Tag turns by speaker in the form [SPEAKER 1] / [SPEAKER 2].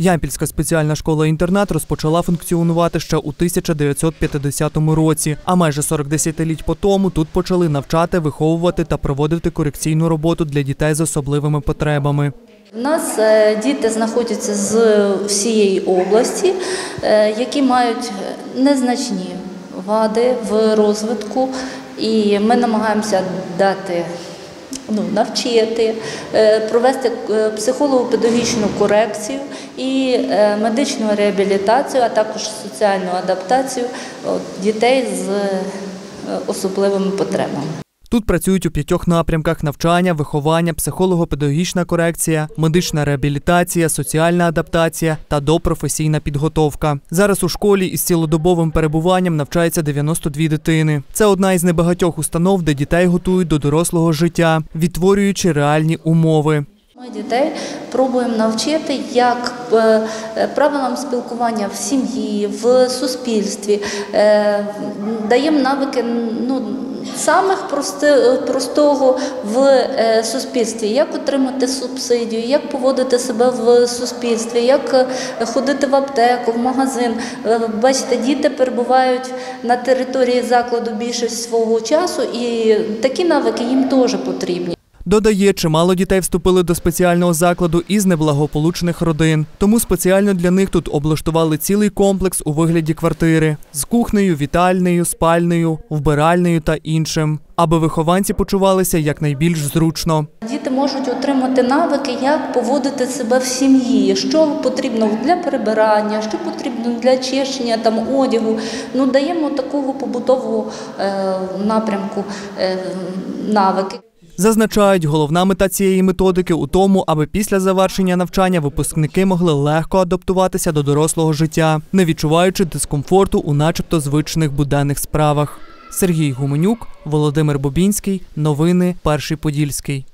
[SPEAKER 1] Ямпільська спеціальна школа-інтернат розпочала функціонувати ще у 1950 році, а майже 40 десятиліть по тому тут почали навчати, виховувати та проводити корекційну роботу для дітей з особливими потребами.
[SPEAKER 2] У нас е, діти знаходяться з всієї області, е, які мають незначні вади в розвитку, і ми намагаємося дати. Ну, навчити, е, провести е, психолого-педагогічну корекцію і е, медичну реабілітацію, а також соціальну адаптацію дітей з особливими потребами.
[SPEAKER 1] Тут працюють у п'ятьох напрямках: навчання, виховання, психолого-педагогічна корекція, медична реабілітація, соціальна адаптація та допрофесійна підготовка. Зараз у школі із цілодобовим перебуванням навчається 92 дитини. Це одна із небагатьох установ, де дітей готують до дорослого життя, відтворюючи реальні умови.
[SPEAKER 2] Ми дітей пробуємо навчити як е, правилам спілкування в сім'ї, в суспільстві, Е, даємо навики ну, самих прости, простого в е, суспільстві, як отримати субсидію, як поводити себе в суспільстві, як е, ходити в аптеку, в магазин. Е, Бачите, діти перебувають на території закладу більшість свого часу, і такі навики їм теж потрібні.
[SPEAKER 1] Додає, чимало дітей вступили до спеціального закладу із неблагополучних родин. Тому спеціально для них тут облаштували цілий комплекс у вигляді квартири з кухнею, вітальнею, спальнею, вбиральнею та іншим, аби вихованці почувалися якнайбільш зручно.
[SPEAKER 2] Діти можуть отримати навики, як поводити себе в сім'ї, що потрібно для прибирання, що потрібно для чищення там одягу. Ну даємо такого побутового е, напрямку е, навики.
[SPEAKER 1] Зазначають, головна мета цієї методики у тому, аби після завершення навчання випускники могли легко адаптуватися до дорослого життя, не відчуваючи дискомфорту у начебто звичних буденних справах. Сергій Гуменюк, Володимир Бобінський, новини Перший Подільський.